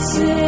see.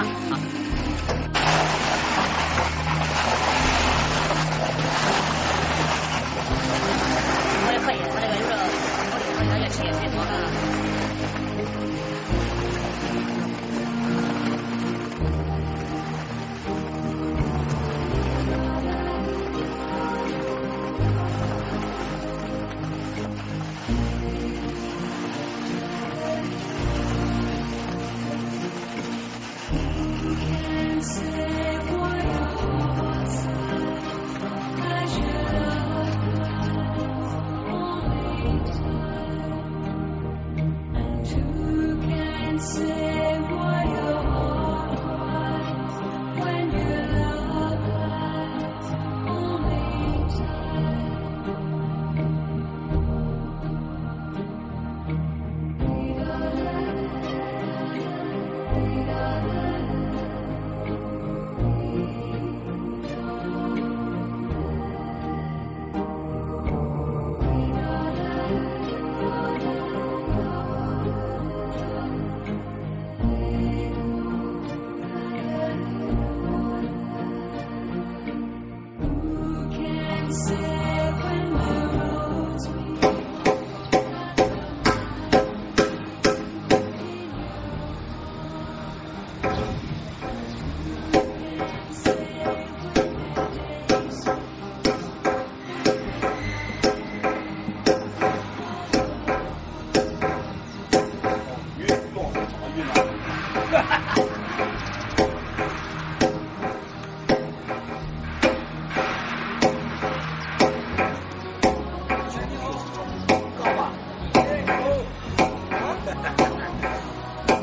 Gracias. treasure.